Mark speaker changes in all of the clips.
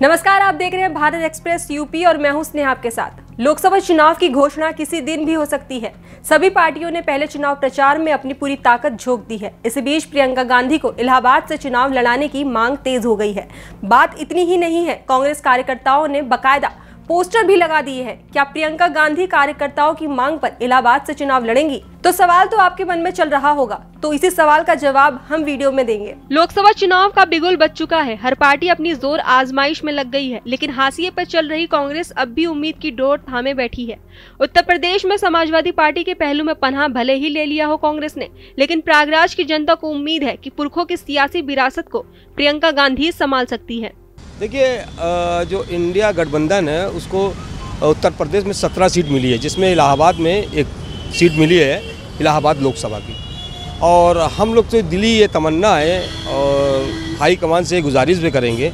Speaker 1: नमस्कार, आप देख रहे हैं भारत एक्सप्रेस यूपी और मैं हूँ स्नेहा आपके साथ। लोकसभा चुनाव की घोषणा किसी दिन भी हो सकती है। सभी पार्टियों ने पहले चुनाव प्रचार में अपनी पूरी ताकत झोंक दी है। इसी बीच प्रियंका गांधी को इलाहाबाद से चुनाव लड़ाने की मांग तेज हो गई है। बात इतनी ही नहीं है, कांग्रेस कार्यकर्ताओं ने बकायदा पोस्टर भी लगा दिए हैं। क्या प्रियंका गांधी कार्यकर्ताओं की मांग पर इलाहाबाद से चुनाव लड़ेंगी? तो सवाल तो आपके मन में चल रहा होगा तो इसी सवाल का जवाब हम वीडियो में देंगे। लोकसभा चुनाव का बिगुल बच चुका है। हर पार्टी अपनी ज़ोर आजमाइश में लग गई है, लेकिन हाशिए पर चल रही कांग्रेस अब भी उम्मीद की डोर थामे बैठी है। उत्तर प्रदेश में समाजवादी पार्टी के पहलू में पनाह भले ही ले लिया हो कांग्रेस ने, लेकिन प्रयागराज की जनता को उम्मीद है की पुरखों की सियासी विरासत को प्रियंका गांधी संभाल सकती है।
Speaker 2: देखिए जो इंडिया गठबंधन है, उसको उत्तर प्रदेश में सत्रह सीट मिली है, जिसमें इलाहाबाद में एक सीट मिली है, इलाहाबाद लोकसभा की। और हम लोग तो दिल्ली ये तमन्ना है, और हाई कमान से गुजारिश भी करेंगे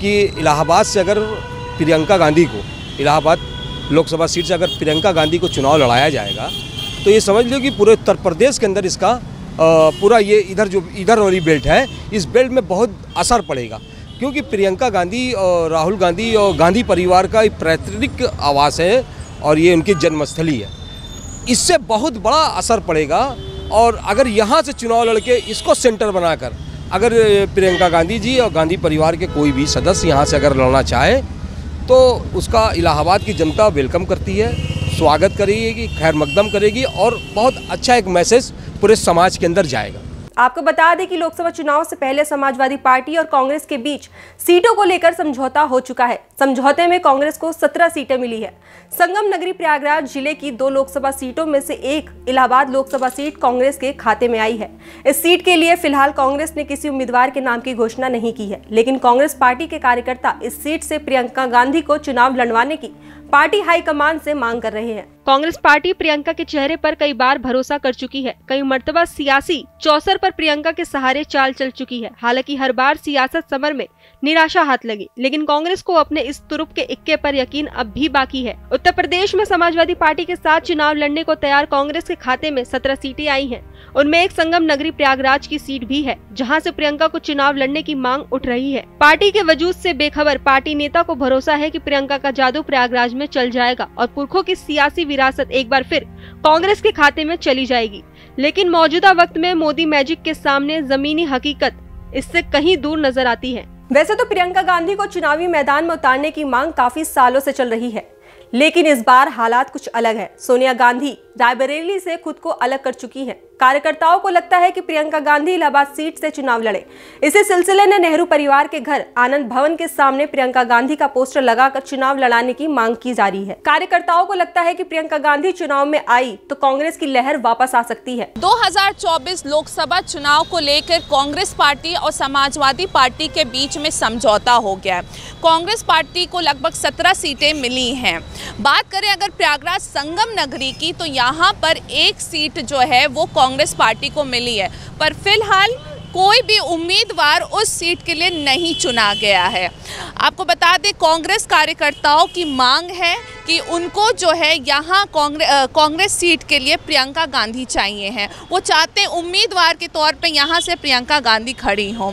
Speaker 2: कि इलाहाबाद से अगर प्रियंका गांधी को, इलाहाबाद लोकसभा सीट से अगर प्रियंका गांधी को चुनाव लड़ाया जाएगा तो ये समझ लो कि पूरे उत्तर प्रदेश के अंदर इसका पूरा ये इधर जो, इधर वाली बेल्ट है, इस बेल्ट में बहुत असर पड़ेगा। क्योंकि प्रियंका गांधी और राहुल गांधी और गांधी परिवार का पैतृक आवास है और ये उनकी जन्मस्थली है। इससे बहुत बड़ा असर पड़ेगा और अगर यहाँ से चुनाव लड़के इसको सेंटर बनाकर अगर प्रियंका गांधी जी और गांधी परिवार के कोई भी सदस्य यहाँ से अगर लड़ना चाहे तो उसका इलाहाबाद की जनता वेलकम करती है, स्वागत करेगी, खैर मकदम करेगी और बहुत अच्छा एक मैसेज पूरे समाज के अंदर जाएगा।
Speaker 1: आपको बता दें कि लोकसभा चुनाव से पहले समाजवादी पार्टी और कांग्रेस के बीच सीटों को लेकर समझौता हो चुका है। समझौते में कांग्रेस को 17 सीटें मिली है। संगम नगरी प्रयागराज ज़िले की दो लोकसभा सीटों में से एक इलाहाबाद लोकसभा सीट कांग्रेस के खाते में आई है। इस सीट के लिए फ़िलहाल कांग्रेस ने किसी उम्मीदवार के नाम की घोषणा नहीं की है। लेकिन कांग्रेस पार्टी के कार्यकर्ता इस सीट से प्रियंका गांधी को चुनाव लड़वाने की पार्टी हाईकमान से मांग कर रहे हैं। कांग्रेस पार्टी प्रियंका के चेहरे पर कई बार भरोसा कर चुकी है। कई मर्तबा सियासी चौसर पर प्रियंका के सहारे चाल चल चुकी है। हालाँकि हर बार सियासत समर में निराशा हाथ लगी, लेकिन कांग्रेस को अपने इस तुरुप के इक्के पर यकीन अब भी बाकी है। उत्तर प्रदेश में समाजवादी पार्टी के साथ चुनाव लड़ने को तैयार कांग्रेस के खाते में सत्रह सीटें आई है। उनमें एक संगम नगरी प्रयागराज की सीट भी है, जहाँ ऐसी प्रियंका को चुनाव लड़ने की मांग उठ रही है। पार्टी के वजूद ऐसी बेखबर पार्टी नेता को भरोसा है की प्रियंका का जादू प्रयागराज में चल जाएगा और पुरखों की सियासी विरासत एक बार फिर कांग्रेस के खाते में चली जाएगी। लेकिन मौजूदा वक्त में मोदी मैजिक के सामने जमीनी हकीकत इससे कहीं दूर नज़र आती है। वैसे तो प्रियंका गांधी को चुनावी मैदान में उतारने की मांग काफ़ी सालों से चल रही है, लेकिन इस बार हालात कुछ अलग है। सोनिया गांधी रायबरेली से खुद को अलग कर चुकी हैं। कार्यकर्ताओं को लगता है कि प्रियंका गांधी इलाहाबाद सीट से चुनाव लड़े। इसी सिलसिले में नेहरू परिवार के घर, आनंद भवन के सामने प्रियंका गांधी का पोस्टर लगाकर चुनाव लड़ाने की मांग की जा रही है। कार्यकर्ताओं को लगता है कि प्रियंका गांधी चुनाव में आई तो कांग्रेस की लहर वापस आ सकती है।
Speaker 3: 2024 लोकसभा चुनाव को लेकर कांग्रेस पार्टी और समाजवादी पार्टी के बीच में समझौता हो गया। कांग्रेस पार्टी को लगभग सत्रह सीटें मिली है। बात करें अगर प्रयागराज संगम नगरी की तो यहाँ पर एक सीट जो है, वो कांग्रेस पार्टी को मिली है, पर फ़िलहाल कोई भी उम्मीदवार उस सीट के लिए नहीं चुना गया है। आपको बता दें, कांग्रेस कार्यकर्ताओं की मांग है कि उनको जो है यहाँ कांग्रेस कांग्रेस सीट के लिए प्रियंका गांधी चाहिए हैं। वो चाहते हैं उम्मीदवार के तौर पे यहाँ से प्रियंका गांधी खड़ी हों।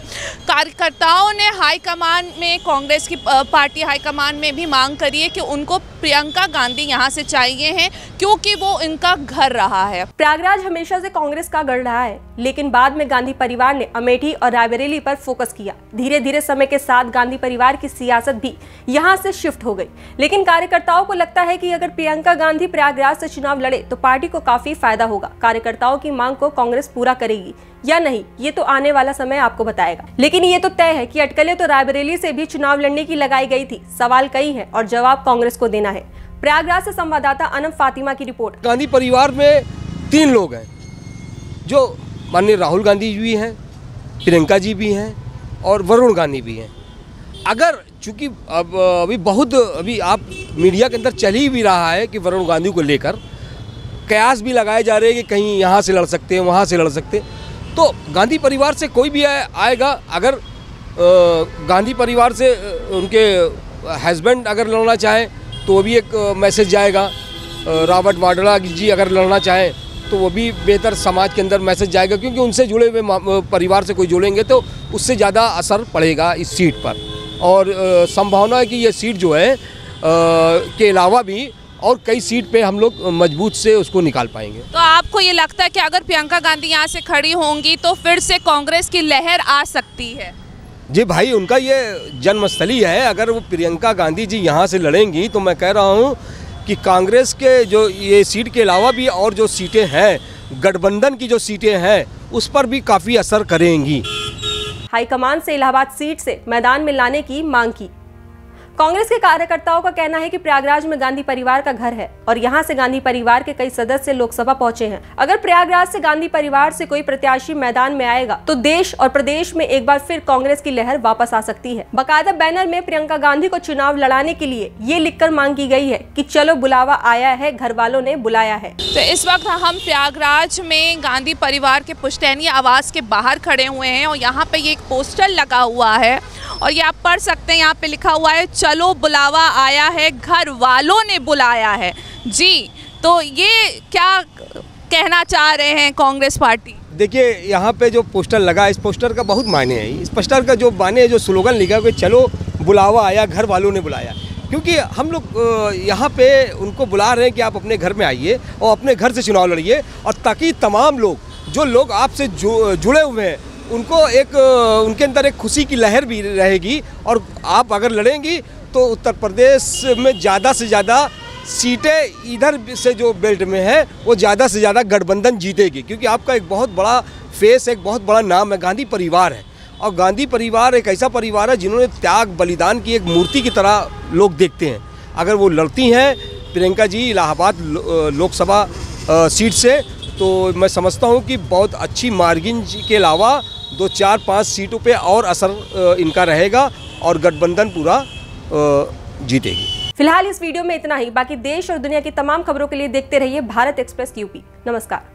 Speaker 3: कार्यकर्ताओं ने हाईकमान में, कांग्रेस की पार्टी हाईकमान में भी मांग करी है कि उनको प्रियंका गांधी यहाँ से चाहिए हैं, क्योंकि वो इनका घर रहा है।
Speaker 1: प्रयागराज हमेशा से कांग्रेस का गढ़ रहा है, लेकिन बाद में गांधी परिवार ने अमेठी और रायबरेली पर फोकस किया। धीरे धीरे समय के साथ गांधी परिवार की सियासत भी यहाँ से शिफ्ट हो गई। लेकिन कार्यकर्ताओं को लगता है कि अगर प्रियंका गांधी प्रयागराज से चुनाव लड़े तो पार्टी को काफ़ी फ़ायदा होगा। कार्यकर्ताओं की मांग को कांग्रेस पूरा करेगी। या नहीं, ये तो आने वाला समय आपको बताएगा। लेकिन ये तो तय है कि अटकलें तो रायबरेली से भी चुनाव लड़ने की लगाई गई थी। सवाल कई है और जवाब कांग्रेस को देना है। प्रयागराज से संवाददाता अनम फातिमा की रिपोर्ट।
Speaker 2: गांधी परिवार में तीन लोग हैं, जो माननीय राहुल गांधी भी हैं, प्रियंका जी भी हैं और वरुण गांधी भी हैं। अगर चूँकि अब अभी बहुत, अभी आप मीडिया के अंदर चल ही भी रहा है कि वरुण गांधी को लेकर। कयास भी लगाए जा रहे हैं कि कहीं यहाँ से लड़ सकते हैं, वहाँ से लड़ सकते हैं। तो गांधी परिवार से कोई भी आएगा, अगर गांधी परिवार से उनके हस्बैंड अगर लड़ना चाहें तो भी एक मैसेज जाएगा। रॉबर्ट वाड्रा जी अगर लड़ना चाहें तो वो भी बेहतर समाज के अंदर मैसेज जाएगा, क्योंकि उनसे जुड़े हुए परिवार से कोई जुड़ेंगे तो उससे ज़्यादा असर पड़ेगा इस सीट पर। और संभावना है कि ये सीट जो है के अलावा भी और कई सीट पे हम लोग मज़बूत से उसको निकाल पाएँगे।
Speaker 3: तो आपको ये लगता है कि अगर प्रियंका गांधी यहाँ से खड़ी होंगी तो फिर से कांग्रेस की लहर आ सकती है?
Speaker 2: जी भाई उनका ये जन्मस्थली है। अगर वो प्रियंका गांधी जी यहाँ से लड़ेंगी तो मैं कह रहा हूँ कि कांग्रेस के जो ये सीट के अलावा भी और जो सीटें हैं गठबंधन की जो सीटें हैं उस पर भी काफ़ी असर करेंगी।
Speaker 1: हाईकमान से इलाहाबाद सीट से मैदान में लाने की मांग की। कांग्रेस के कार्यकर्ताओं का कहना है कि प्रयागराज में गांधी परिवार का घर है और यहाँ से गांधी परिवार के कई सदस्य लोकसभा पहुँचे हैं। अगर प्रयागराज से गांधी परिवार से कोई प्रत्याशी मैदान में आएगा तो देश और प्रदेश में एक बार फिर कांग्रेस की लहर वापस आ सकती है। बाकायदा बैनर में प्रियंका गांधी को चुनाव लड़ाने के लिए ये लिखकर मांग की गई है की चलो बुलावा आया है घर वालों ने बुलाया है।
Speaker 3: तो इस वक्त हम प्रयागराज में गांधी परिवार के पुश्तैनी आवास के बाहर खड़े हुए हैं और यहाँ पे एक पोस्टर लगा हुआ है और ये आप पढ़ सकते हैं, यहाँ पे लिखा हुआ है, चलो बुलावा आया है, घर वालों ने बुलाया है। जी तो ये क्या कहना चाह रहे हैं कांग्रेस पार्टी?
Speaker 2: देखिए, यहाँ पे जो पोस्टर लगा, इस पोस्टर का बहुत मायने है। इस पोस्टर का जो मायने है, जो स्लोगन लिखा है कि चलो बुलावा आया, घर वालों ने बुलाया। क्योंकि हम लोग यहाँ पे उनको बुला रहे हैं कि आप अपने घर में आइए और अपने घर से चुनाव लड़िए और ताकि तमाम लोग, जो लोग आपसे जुड़े हुए हैं उनको एक उनके अंदर एक खुशी की लहर भी रहेगी और आप अगर लड़ेंगी तो उत्तर प्रदेश में ज़्यादा से ज़्यादा सीटें इधर से जो बेल्ट में है, वो ज़्यादा से ज़्यादा गठबंधन जीतेगी। क्योंकि आपका एक बहुत बड़ा फेस, एक बहुत बड़ा नाम है, गांधी परिवार है। और गांधी परिवार एक ऐसा परिवार है जिन्होंने त्याग, बलिदान की एक मूर्ति की तरह लोग देखते हैं। अगर वो लड़ती हैं प्रियंका जी इलाहाबाद लोकसभा सीट से तो मैं समझता हूँ कि बहुत अच्छी मार्जिन के अलावा दो चार पाँच सीटों पे और असर इनका रहेगा और गठबंधन पूरा जीतेगी।
Speaker 1: फ़िलहाल इस वीडियो में इतना ही, बाकी देश और दुनिया की तमाम खबरों के लिए देखते रहिए भारत एक्सप्रेस यूपी। नमस्कार।